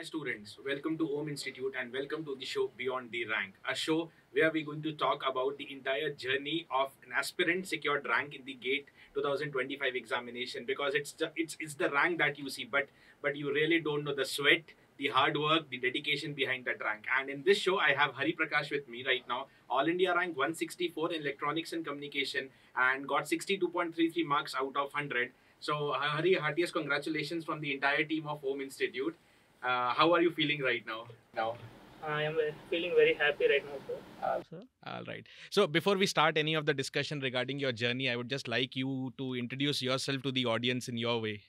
Hi, students. Welcome to OHM Institute and welcome to the show Beyond the Rank, a show where we're going to talk about the entire journey of an aspirant secured rank in the GATE 2025 examination because it's the, it's it's the rank that you see, but but you really don't know the sweat, the hard work, the dedication behind that rank. And in this show, I have Hari Prakash with me right now, All India rank 164 in electronics and communication, and got 62.33 marks out of 100. So, Hari, heartiest congratulations from the entire team of OHM Institute. Uh, how are you feeling right now? Now. I am uh, feeling very happy right now, sir. sir. All right. So before we start any of the discussion regarding your journey, I would just like you to introduce yourself to the audience in your way.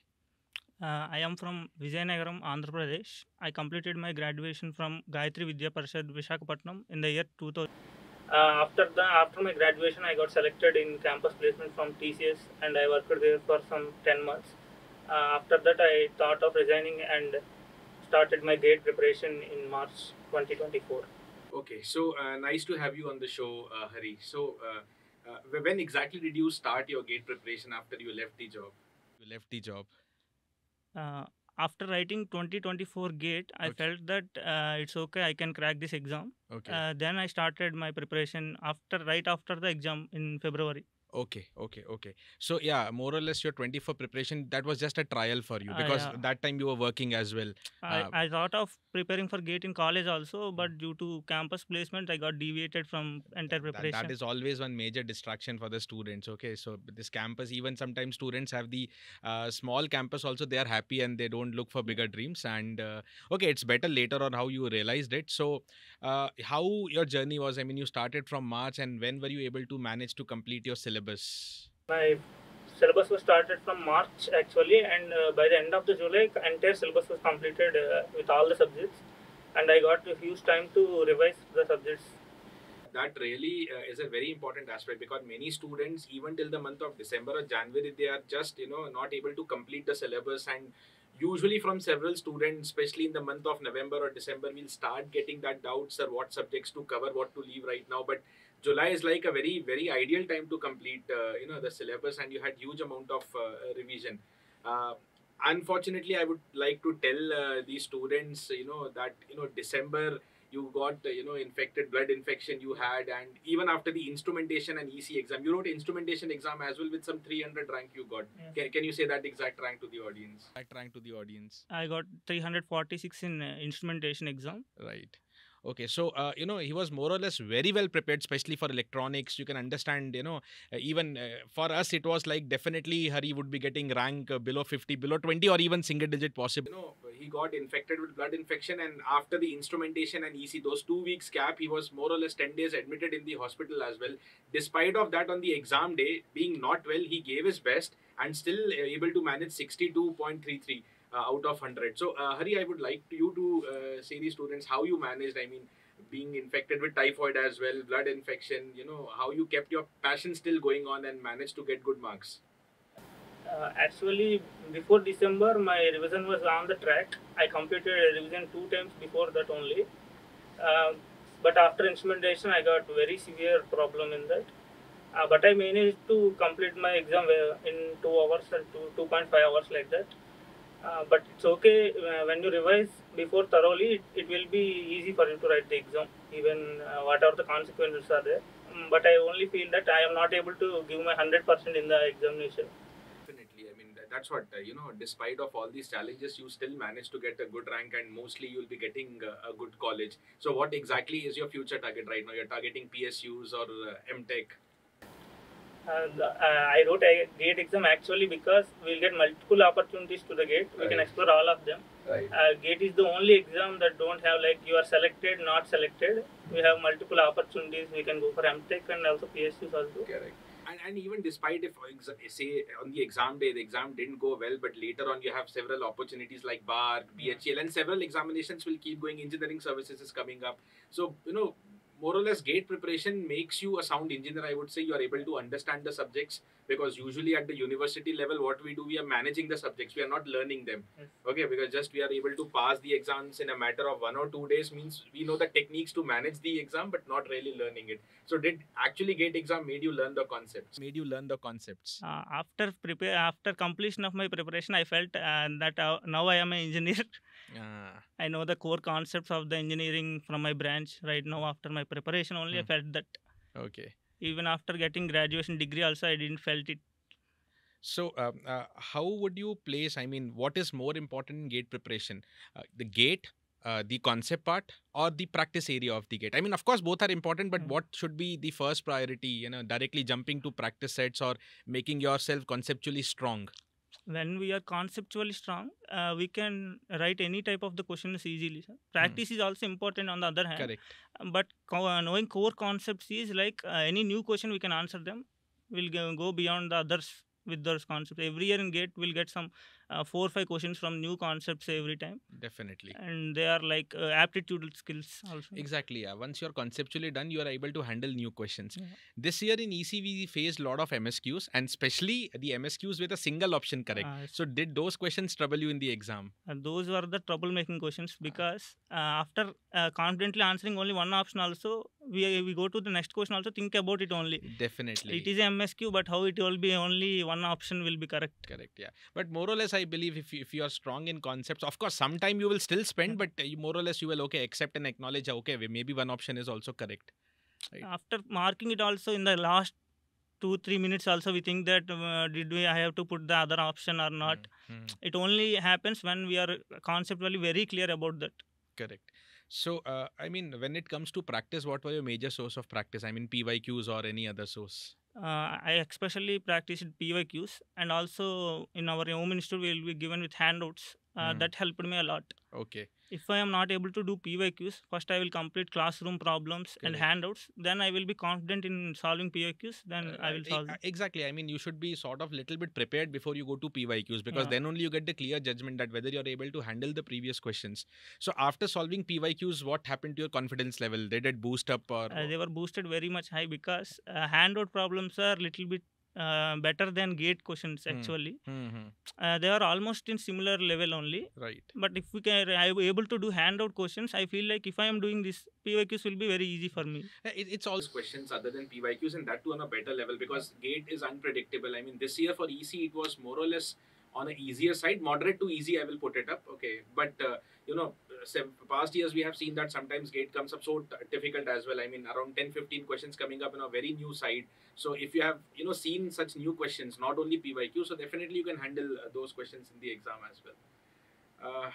Uh, I am from Vizianagaram, Andhra Pradesh. I completed my graduation from Gayatri Vidya Parishad, Vishakhapatnam in the year 2000. Uh, after the after my graduation, I got selected in campus placement from TCS, and I worked there for some 10 months. Uh, after that, I thought of resigning and started my GATE preparation in March 2024. Okay, so uh, nice to have you on the show, uh, Hari. So, uh, uh, when exactly did you start your GATE preparation after you left the job? You left the job. Uh, after writing 2024 GATE, I Okay. felt that uh, it's okay, I can crack this exam. Okay. Uh, then I started my preparation after right after the exam in February. Okay. Okay. Okay. So yeah, more or less your 24 preparation that was just a trial for you Uh, because yeah. that time you were working as well. I, Uh, I thought of preparing for GATE in college also, but due to campus placement, I got deviated from entire That- preparation. that is always one major distraction for the students okay so this campus even sometimes students have the uh, small campus also they are happy and they don't look for bigger dreams and uh, okay it's better later on how you realized it so uh, how your journey was i mean you started from march and when were you able to manage to complete your syllabus My syllabus was started from March actually, and uh, by the end of the July, entire syllabus was completed uh, with all the subjects, and I got a huge time to revise the subjects. That really uh, is a very important aspect because many students, even till the month of December or January, they are just you know not able to complete the syllabus and usually from several students especially in the month of november or december we'll start getting that doubts or what subjects to cover what to leave right now? But july is like a very very ideal time to complete uh, you know the syllabus and you had huge amount of uh, revision. Uh, unfortunately i would like to tell uh, these students you know that you know december you got uh, you know infected blood infection you had and even after the instrumentation and ec exam you wrote instrumentation exam as well with some 300 rank you got. Yes. can, can you say that exact rank to the audience? I trying to the audience. I got 346 in uh, instrumentation exam. right okay so uh, you know he was more or less very well prepared especially for electronics. You can understand you know uh, even uh, for us it was like definitely hari would be getting rank uh, below 50 below 20 or even single digit possible you know he got infected with blood infection and after the instrumentation and ec those two weeks gap he was more or less 10 days admitted in the hospital as well. Despite of that on the exam day being not well he gave his best and still uh, able to manage 62.33 uh, out of 100 so uh, hari i would like you to uh, say the students how you managed i mean being infected with typhoid as well blood infection you know how you kept your passion still going on and managed to get good marks Uh, actually, before December, my revision was on the track. I completed revision two times before that only. Uh, but after instrumentation, I got very severe problem in that. Uh, but I managed to complete my exam uh, in two hours and two, 2.5 hours like that. Uh, but it's okay uh, when you revise before thoroughly, it, it will be easy for you to write the exam, even uh, whatever the consequences are there. Mm, but I only feel that I am not able to give my 100% in the examination. Definitely. I mean, that's what, uh, you know, despite of all these challenges, you still manage to get a good rank and mostly you'll be getting uh, a good college. So what exactly is your future target right now? You're targeting PSUs or MTech? Uh, uh, I wrote a GATE exam actually because we'll get multiple opportunities to the GATE. We can explore all of them. Right. Uh, GATE is the only exam that don't have like you are selected, not selected. We have multiple opportunities. We can go for MTech and also PSUs also. Correct. And, and even despite if, say, on the exam day, the exam didn't go well, but later on you have several opportunities like BARC, BHEL, and several examinations will keep going. Engineering services is coming up. So, you know, more or less gate preparation makes you a sound engineer i would say. You are able to understand the subjects because usually at the university level what we do we are managing the subjects. We are not learning them. Yes. okay because just we are able to pass the exams in a matter of one or two days means we know the techniques to manage the exam but not really learning it. So did actually gate exam made you learn the concepts? Made you learn the concepts. Uh, after prepare after completion of my preparation, I felt uh, that uh, now I am an engineer. Ah, I know the core concepts of the engineering from my branch right now. After my preparation, only I Hmm. felt that. okay. Even after getting graduation degree, also I didn't felt it. So, um, uh, how would you place? I mean, what is more important in gate preparation? Uh, the gate, uh, the concept part, or the practice area of the gate? I mean, of course, both are important, but Mm. what should be the first priority? You know, directly jumping to practice sets or making yourself conceptually strong. When we are conceptually strong, uh, we can write any type of the questions easily. sir. Practice is also important on the other hand. Correct. but co- uh, knowing core concepts is like uh, any new question we can answer them we'll go, go beyond the others with those concepts every year in gate we'll get some uh, four or five questions from new concepts every time Definitely. and they are like uh, aptitude skills also Exactly. Yeah. Once you're conceptually done, you are able to handle new questions. Yeah. This year in EC, we faced a lot of MSQs, and especially the MSQs with a single option correct. Uh, So, did those questions trouble you in the exam? those were the troublemaking questions because uh, after uh, confidently answering only one option also we we go to the next question also think about it only Definitely. it is a msq but how it will be only one option will be correct Correct. Yeah. But more or less, I believe if you, if you are strong in concepts, of course, sometime you will still spend, but uh, you more or less you will okay accept and acknowledge. Okay, maybe one option is also correct. Right. after marking it also in the last two three minutes also we think that uh, did we i have to put the other option or not Mm, mm, it only happens when we are conceptually very clear about that correct. So, uh, I mean, when it comes to practice, what were your major source of practice? I mean, PYQs or any other source? Uh, i especially practiced pyqs and also in our OHM institute we will be given with handouts uh, Mm. that helped me a lot Okay. if i am not able to do pyqs first i will complete classroom problems and handouts then i will be confident in solving pyqs then Uh, i will solve uh, exactly. I mean, you should be sort of little bit prepared before you go to PYQs because Yeah. then only you get the clear judgment that whether you're able to handle the previous questions. So after solving PYQs, what happened to your confidence level? Did it boost up or? uh, they were boosted very much high because uh, handout problems are little bit uh, better than gate questions Hmm. actually Mhm. uh, they are almost in similar level only Right. but if we can i am able to do handout questions i feel like if i am doing this pyqs will be very easy for me It, it's all questions other than PYQs and that too on a better level because gate is unpredictable. I mean, this year for EC it was more or less on an easier side, moderate to easy. I will put it up. Okay, but uh, you know, past years we have seen that sometimes gate comes up so difficult as well. I mean, around 10, 15 questions coming up in a very new side. So if you have you know seen such new questions, not only PYQ, so definitely you can handle uh, those questions in the exam as well. Uh,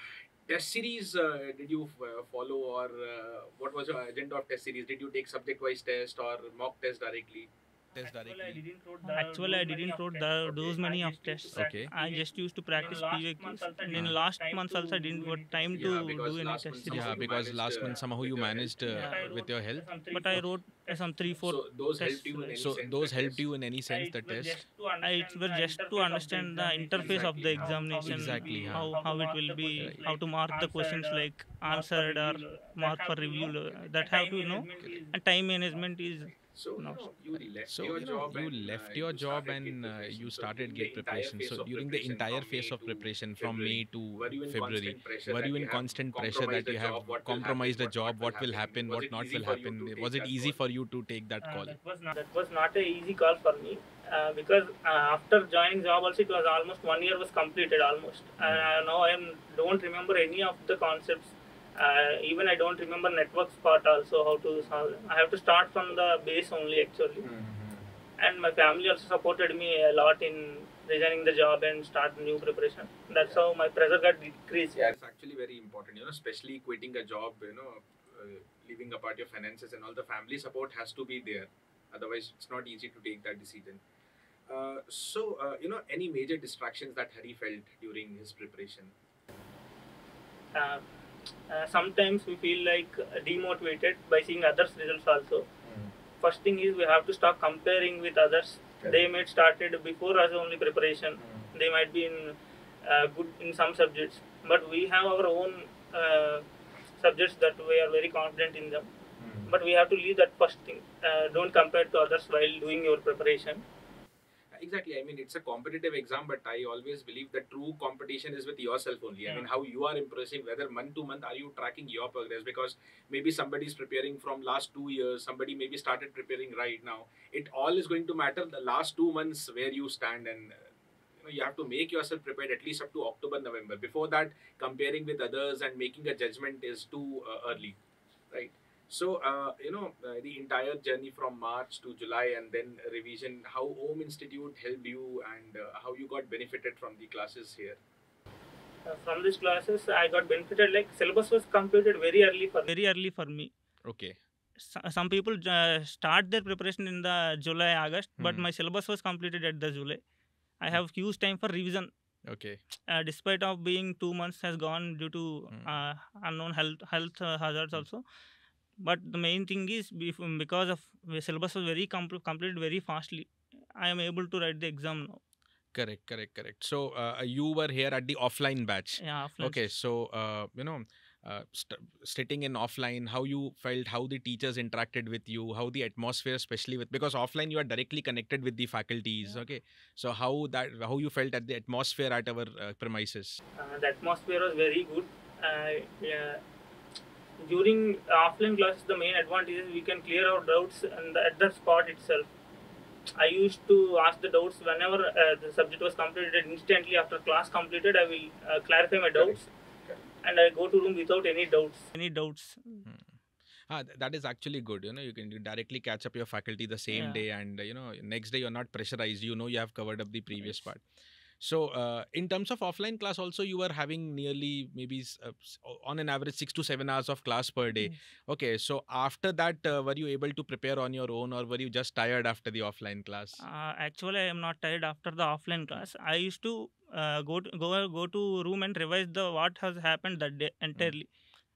test series uh, did you uh, follow or uh, what was your agenda of test series did you take subject wise test or mock test directly test Actually, I directly. didn't wrote the Actually, I those many didn't of wrote tests. the- those I many of just used to tests. Okay. practice i just used to practice last pyqs also I and didn't in last time months also i didn't do got time to do any last test month series. Yeah, because managed, last uh, month somehow you managed uh, Yeah. With your help. but i wrote uh, some three four so those tests, helped you in any So sense those the helped test? you in any Uh, sense it the was test. just to understand it was the just to interface of the understand the examination. interface of the Exactly. How- how it examination will Exactly, be, how, to how it mark will the be questions, how like to mark the questions answered, uh, like mark for answered or review, uh, mark for review uh, that The have to know and time management is So you No. know, you left So your you know, job you and, left uh, your you job started and gate uh, preparation. you So started during gate the entire preparation. phase So of during the preparation entire from phase May of to preparation from February, May to were you in February, constant pressure were that you in have constant pressure compromised that you have job, what will compromised the happen, job, what will happen, what it not will happen? Was it easy for you to take that Uh, call? that was not that was not a easy call for me uh, because uh, after joining job also it was almost one year was completed almost and uh, now I am don't remember any of the concepts uh, even I don't remember networks part also how to solve. I have to start from the base only actually and my family also supported me a lot in resigning the job and start new preparation that's how my pressure got decreased Yeah, it's actually very important, you know, especially quitting a job, you know, uh, leaving apart your finances and all the family support has to be there. Otherwise, it's not easy to take that decision. Uh, so, uh, you know, any major distractions that Hari felt during his preparation? Uh, sometimes we feel like demotivated by seeing others results also. First thing is we have to stop comparing with others. They might started before us only preparation. They might be in uh, good in some subjects. But we have our own uh, subjects that we are very confident in them. But we have to leave that first thing uh, don't compare to others while doing your preparation Exactly. I mean, it's a competitive exam, but I always believe that true competition is with yourself only. I mean, how you are impressing, whether month to month are you tracking your progress? Because maybe somebody is preparing from last two years, somebody maybe started preparing right now. It all is going to matter the last two months where you stand and uh, you know, you have to make yourself prepared at least up to October, November. Before that, comparing with others and making a judgment is too uh, early, right? So, uh, you know, uh, the entire journey from March to July and then revision, how OHM Institute helped you and uh, how you got benefited from the classes here. Uh, from these classes, I got benefited. Like syllabus was completed very early for me. very early for me Okay. S- some people uh, start their preparation in the july august but Mhm. my syllabus was completed at the july i have huge time for revision Okay. uh, despite of being two months has gone due to Mm. uh, unknown health health uh, hazards also but the main thing is because of the syllabus was very com- completed very fastly i am able to write the exam now Correct. Correct. Correct. So uh, you were here at the offline batch. yeah offline Okay, so uh, you know, uh, st- sitting in offline, how you felt, how the teachers interacted with you, how the atmosphere, especially with because offline you are directly connected with the faculties. Yeah. Okay, so how that how you felt at the atmosphere at our uh, premises. Uh, the atmosphere was very good. Uh, yeah. During offline classes, the main advantage is we can clear our doubts and at the spot itself. I used to ask the doubts whenever uh, the subject was completed. Instantly after class completed, I will uh, clarify my doubts, Correct. and I go to room without any doubts. any doubts Ah, that is actually good. You know, you can directly catch up your faculty the same Yeah. day, and uh, you know, next day you're not pressurized. You know, you have covered up the previous Yes. part. So, uh, in terms of offline class, also you were having nearly maybe uh, on an average six to seven hours of class per day. Yes. Okay, so after that, uh, were you able to prepare on your own, or were you just tired after the offline class? Uh, actually, I am not tired after the offline class. I used to uh, go to, go go to room and revise the what has happened that day entirely.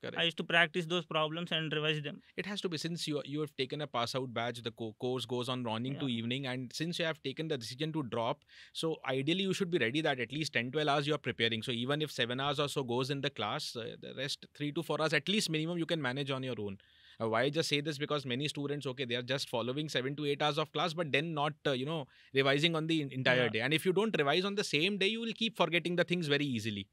Correct. I used to practice those problems and revise them. it has to be since you you have taken a pass out badge the co- course goes on morning to evening and since you have taken the decision to drop so ideally you should be ready that at least 10 12 hours you are preparing so even if 7 hours or so goes in the class uh, the rest 3 to 4 hours at least minimum you can manage on your own uh, why I just say this because many students okay they are just following 7 to 8 hours of class but then not uh, you know revising on the entire Yeah. day and if you don't revise on the same day you will keep forgetting the things very easily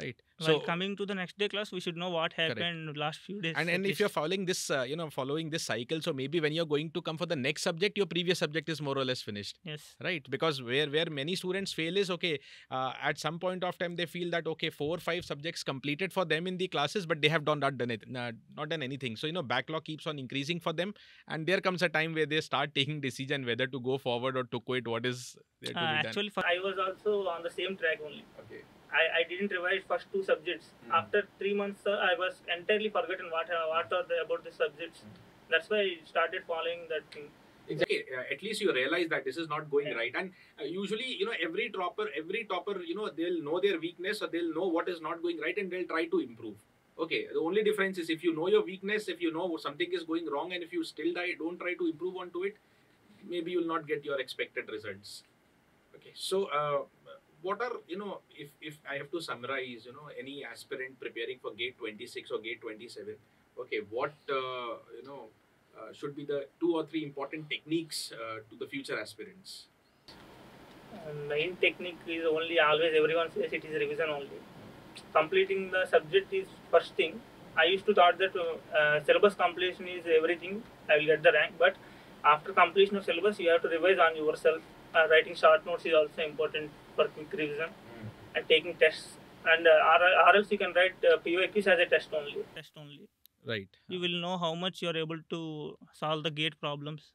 right While coming to the next day class, we should know what Correct. happened last few days. and and if you're following this uh, you know following this cycle so maybe when you're going to come for the next subject your previous subject is more or less finished yes, right because where where many students fail is okay uh, at some point of time they feel that okay four or five subjects completed for them in the classes but they have done not done it uh, not done anything so you know backlog keeps on increasing for them and there comes a time where they start taking decision whether to go forward or to quit what is there to uh, be done actually, I was also on the same track only. Okay. I, I didn't revise first two subjects. Mm. After three months, uh, I was entirely forgotten what uh, what are the, about the subjects. That's why I started following that thing. Exactly. Uh, at least you realize that this is not going Yeah. right. And uh, usually, you know, every topper, every topper, you know, they'll know their weakness or they'll know what is not going right and they'll try to improve. Okay. The only difference is if you know your weakness, if you know something is going wrong, and if you still die, don't try to improve onto it, maybe you'll not get your expected results. Okay. So, uh, what are you know, if if I have to summarize, you know, any aspirant preparing for Gate 26 or Gate 27, okay, what uh, you know uh, should be the two or three important techniques uh, to the future aspirants? And main technique is only always everyone says it is revision only. Completing the subject is first thing. I used to thought that uh, syllabus completion is everything. I will get the rank, but after completion of syllabus, you have to revise on yourself. Uh, writing short notes is also important for quick revision and taking tests. And uh, or, or else you can write uh, PYQs as a test only. test only. right You will know how much you are able to solve the gate problems.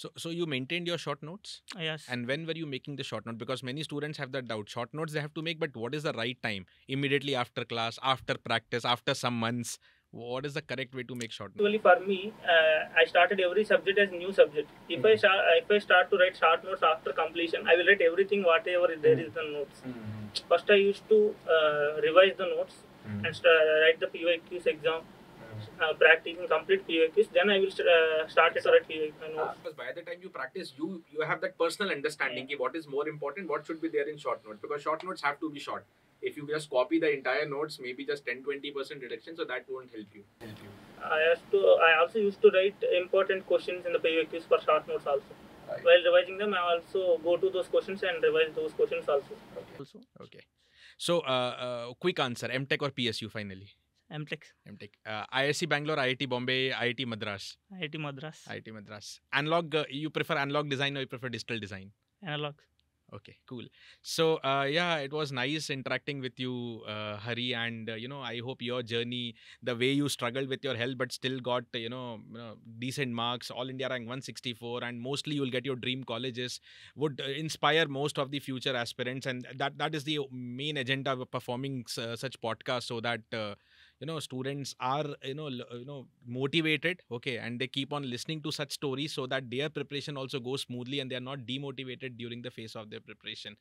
so so you maintained your short notes yes. And when were you making the short note? Because many students have that doubt. Short notes they have to make, but what is the right time? Immediately after class, after practice, after some months. What is the correct way to make short notes? Actually, for me, uh, I started every subject as new subject. If I Mhm. start, if I start to write short notes after completion, I will write everything whatever there is the notes. First, I used to uh, revise the notes and st- write the PYQs exam, uh, practicing complete PYQs. Then I will st- uh, start to write PYQ notes. Because by the time you practice, you you have that personal understanding ki what is more important, what should be there in short notes. Because short notes have to be short. If you just copy the entire notes, maybe just 10-20% reduction, so that won't help you. Help you. I used to. I also used to write important questions in the PYQs for short notes also. Right. While revising them, I also go to those questions and revise those questions also. also. Okay. So, uh, uh, quick answer: MTech or PSU? Finally, MTech, MTech. Uh, IISc Bangalore, IIT Bombay, IIT Madras, IIT Madras, IIT Madras. Analog. Uh, you prefer analog design or you prefer digital design? analog. Okay, cool. So, uh, yeah, it was nice interacting with you, uh, Hari, and uh, you know, I hope your journey, the way you struggled with your health, but still got you know, you know decent marks, all India rank 164, and mostly you'll get your dream colleges, would uh, inspire most of the future aspirants, and that that is the main agenda of performing uh, such podcasts, so that uh, you know students are you know l- you know motivated okay and they keep on listening to such stories so that their preparation also goes smoothly and they are not demotivated during the phase of their preparation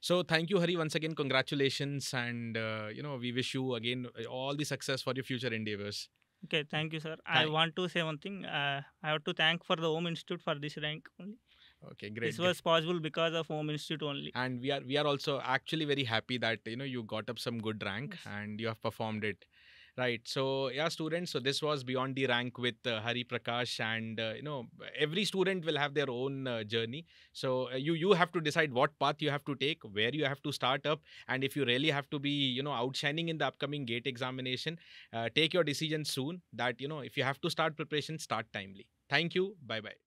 so thank you hari once again congratulations and uh, you know we wish you again uh, all the success for your future endeavors Okay, thank you, sir. I want to say one thing. Uh, I have to thank for the OHM Institute for this rank only. okay great This was possible because of OHM Institute only. and we are we are also actually very happy that you know you got up some good rank Yes. and you have performed it right so yeah students so this was beyond the rank with uh, hari prakash and uh, you know every student will have their own uh, journey. So uh, you you have to decide what path you have to take where you have to start up and if you really have to be you know outshining in the upcoming gate examination uh, take your decision soon that you know if you have to start preparation start timely. Thank you. Bye bye